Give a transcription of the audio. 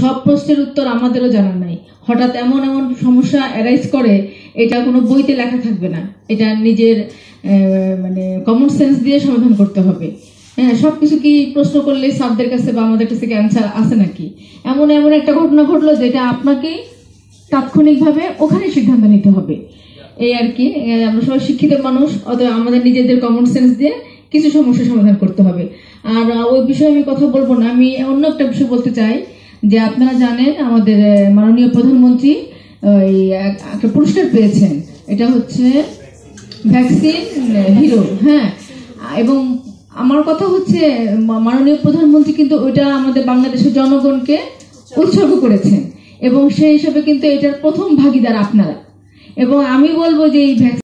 সব প্রশ্নের উত্তর আমাদেরও জানা নাই। হঠাৎ এমন এমন সমস্যা অ্যারাইজ করে, এটা কোনো বইতে লেখা থাকবে না। এটা নিজের মানে কমন সেন্স দিয়ে সমাধান করতে হবে। হ্যাঁ সবকিছু কি প্রশ্ন করলে স্যারদের কাছে বা আমাদের কাছে অ্যান্সার আছে নাকি? এমন এমন একটা ঘটনা ঘটলো যেটা আপনাকেই তাৎক্ষণিকভাবে ওখানে সিদ্ধান্ত নিতে হবে। এই আর কি আমরা সবাই শিক্ষিত মানুষ, অতএব আমাদের নিজেদের কমন সেন্স দিয়ে কিছু সমস্যা সমাধান করতে হবে। আর ওই বিষয়ে আমি কথা বলব না। আমি অন্য একটা বিষয় বলতে চাই। যে আপনারা জানেন আমাদের মাননীয় প্রধানমন্ত্রী ওই এক- একটা পুরস্কার পেয়েছেন। এটা হচ্ছে ভ্যাকসিন হিরো হ্যাঁ। এবং আমার কথা হচ্ছে মাননীয় প্রধানমন্ত্রী কিন্তু ওইটা আমাদের বাংলাদেশের জনগণকে উৎসর্গ করেছেন। এবং সেই হিসাবে কিন্তু এটার প্রথম ভাগিদার আপনারা। এবং আমি বলব যে এই ভ্যাকসিন